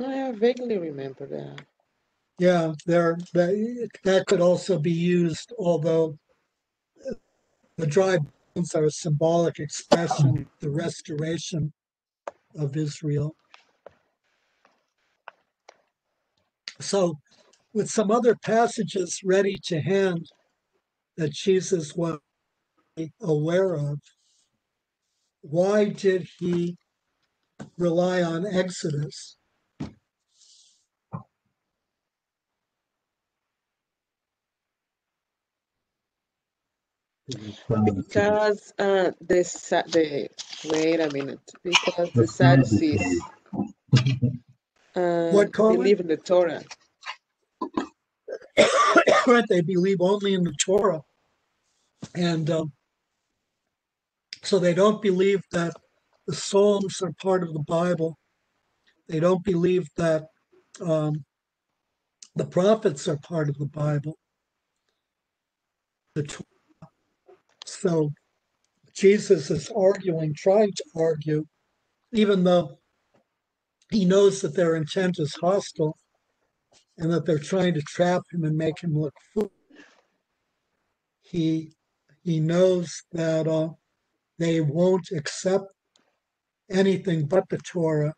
I vaguely remember that. Yeah, there that, that could also be used, although uh, the dry bones are a symbolic expression the restoration of Israel. So, with some other passages ready to hand that Jesus was aware of, why did he rely on Exodus? Because uh, the the wait a minute, because the Sadducees uh, What, Colin? believe in the Torah. right? They believe only in the Torah. And um, so they don't believe that the Psalms are part of the Bible. They don't believe that um, the prophets are part of the Bible. The. So Jesus is arguing, trying to argue, even though he knows that their intent is hostile and that they're trying to trap him and make him look foolish. He he knows that uh, they won't accept anything but the Torah,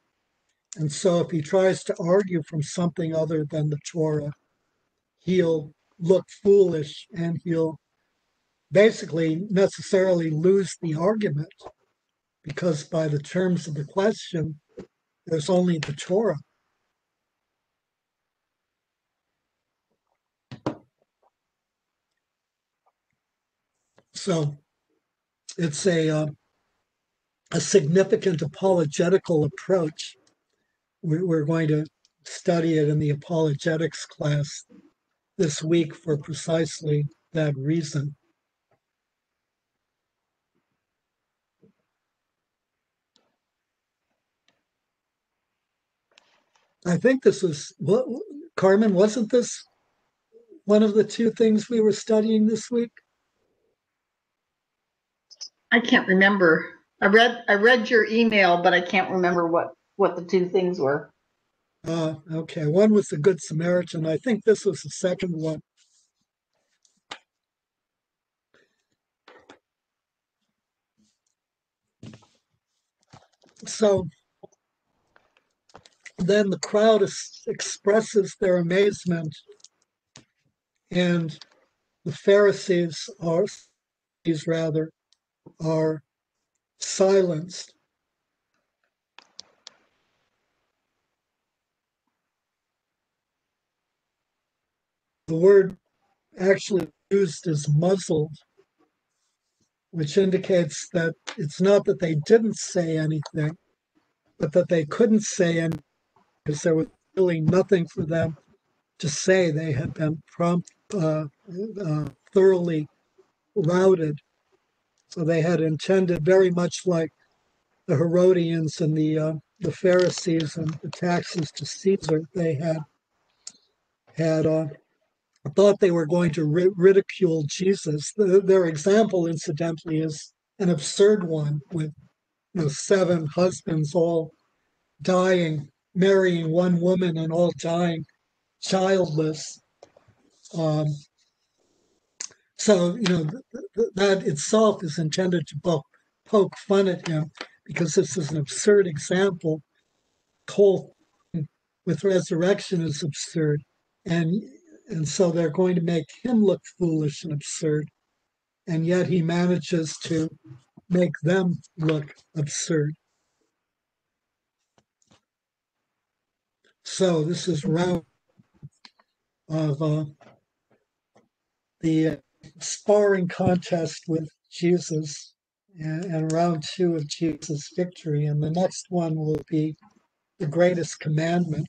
and so if he tries to argue from something other than the Torah, he'll look foolish and he'll basically necessarily lose the argument because by the terms of the question, there's only the Torah. So it's a uh, a significant apologetical approach. We're, we're going to study it in the apologetics class this week for precisely that reason. I think this was what Carmen wasn't this one of the two things we were studying this week? I can't remember. I read, I read your email, but I can't remember what, what the two things were. Uh, okay, one was the Good Samaritan. I think this was the second one. So then the crowd is, expresses their amazement, and the Pharisees are, these rather, are silenced. the word actually used is muzzled, which indicates that it's not that they didn't say anything, but that they couldn't say anything because there was really nothing for them to say. They had been prompt, uh, uh, thoroughly routed. So they had intended very much like the Herodians and the uh, the Pharisees and the taxes to Caesar. They had had uh, thought they were going to ri- ridicule Jesus. The, their example, incidentally, is an absurd one with you know, seven husbands all dying, marrying one woman, and all dying childless. Um, so, you know, th- th- that itself is intended to poke, poke fun at him because this is an absurd example. Whole with resurrection is absurd. And and so they're going to make him look foolish and absurd and yet he manages to make them look absurd so this is round of uh, the sparring contest with jesus and, and round two of jesus victory. And the next one will be the greatest commandment